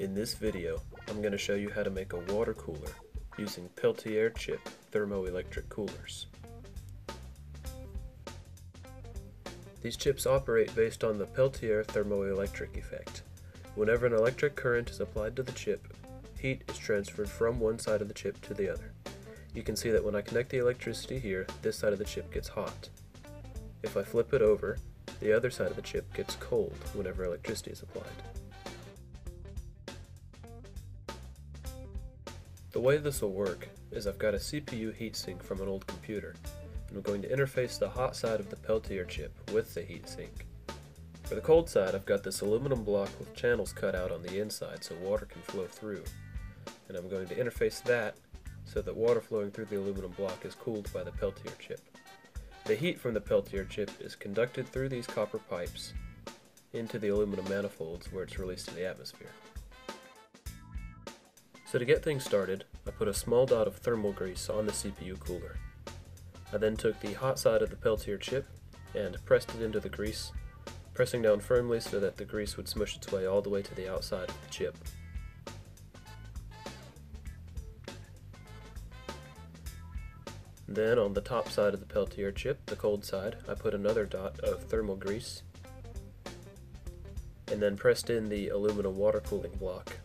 In this video, I'm going to show you how to make a water cooler using Peltier chip thermoelectric coolers. These chips operate based on the Peltier thermoelectric effect. Whenever an electric current is applied to the chip, heat is transferred from one side of the chip to the other. You can see that when I connect the electricity here, this side of the chip gets hot. If I flip it over, the other side of the chip gets cold whenever electricity is applied. The way this will work is I've got a CPU heatsink from an old computer, and I'm going to interface the hot side of the Peltier chip with the heatsink. For the cold side, I've got this aluminum block with channels cut out on the inside so water can flow through, and I'm going to interface that so that water flowing through the aluminum block is cooled by the Peltier chip. The heat from the Peltier chip is conducted through these copper pipes into the aluminum manifolds where it's released to the atmosphere. So to get things started, I put a small dot of thermal grease on the CPU cooler. I then took the hot side of the Peltier chip and pressed it into the grease, pressing down firmly so that the grease would smush its way all the way to the outside of the chip. Then on the top side of the Peltier chip, the cold side, I put another dot of thermal grease and then pressed in the aluminum water cooling block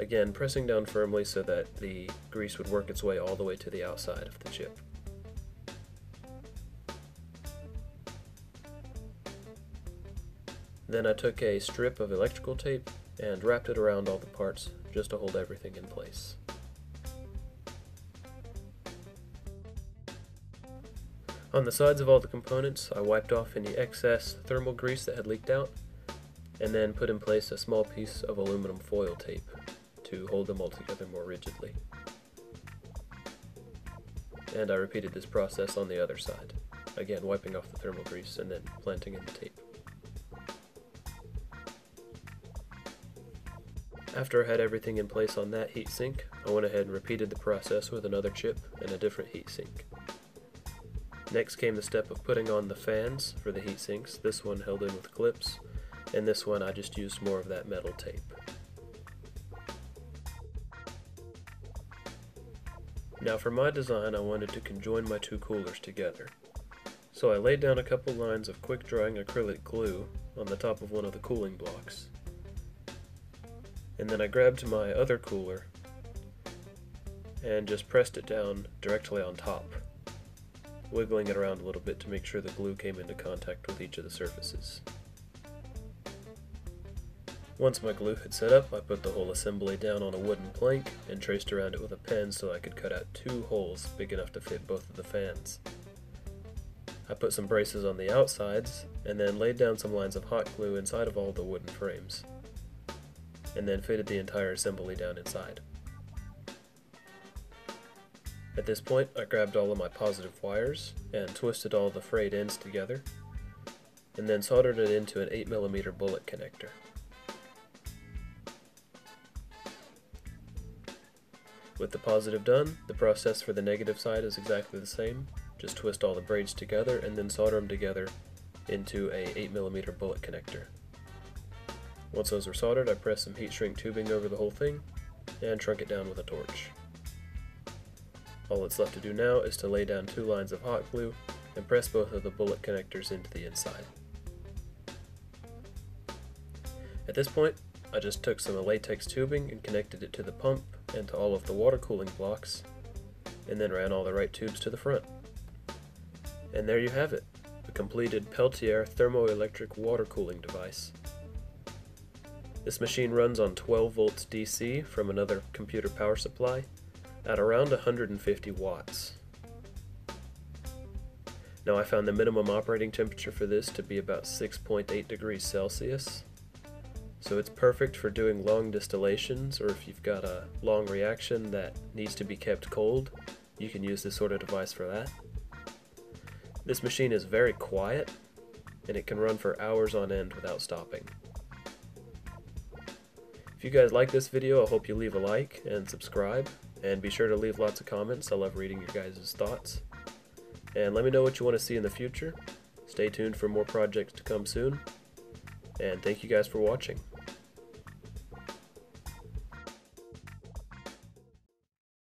Again, pressing down firmly so that the grease would work its way all the way to the outside of the chip. Then I took a strip of electrical tape and wrapped it around all the parts just to hold everything in place. On the sides of all the components, I wiped off any excess thermal grease that had leaked out, and then put in place a small piece of aluminum foil tape to hold them all together more rigidly. And I repeated this process on the other side, again wiping off the thermal grease and then planting in the tape. After I had everything in place on that heatsink, I went ahead and repeated the process with another chip and a different heatsink. Next came the step of putting on the fans for the heatsinks, this one held in with clips, and this one I just used more of that metal tape. Now for my design I wanted to conjoin my two coolers together. So I laid down a couple lines of quick drying acrylic glue on the top of one of the cooling blocks. And then I grabbed my other cooler and just pressed it down directly on top, wiggling it around a little bit to make sure the glue came into contact with each of the surfaces. Once my glue had set up, I put the whole assembly down on a wooden plank and traced around it with a pen so I could cut out two holes big enough to fit both of the fans. I put some braces on the outsides, and then laid down some lines of hot glue inside of all the wooden frames, and then fitted the entire assembly down inside. At this point, I grabbed all of my positive wires and twisted all the frayed ends together, and then soldered it into an 8mm bullet connector. With the positive done, the process for the negative side is exactly the same. Just twist all the braids together and then solder them together into a 8mm bullet connector. Once those are soldered, I press some heat shrink tubing over the whole thing and shrunk it down with a torch. All that's left to do now is to lay down two lines of hot glue and press both of the bullet connectors into the inside. At this point, I just took some latex tubing and connected it to the pump into all of the water cooling blocks, and then ran all the right tubes to the front. And there you have it, a completed Peltier thermoelectric water cooling device. This machine runs on 12 volts DC from another computer power supply at around 150 watts. Now I found the minimum operating temperature for this to be about 6.8 degrees Celsius, so it's perfect for doing long distillations or if you've got a long reaction that needs to be kept cold, you can use this sort of device for that. This machine is very quiet and it can run for hours on end without stopping. If you guys like this video, I hope you leave a like and subscribe and be sure to leave lots of comments. I love reading your guys' thoughts. And let me know what you want to see in the future. Stay tuned for more projects to come soon. And thank you guys for watching.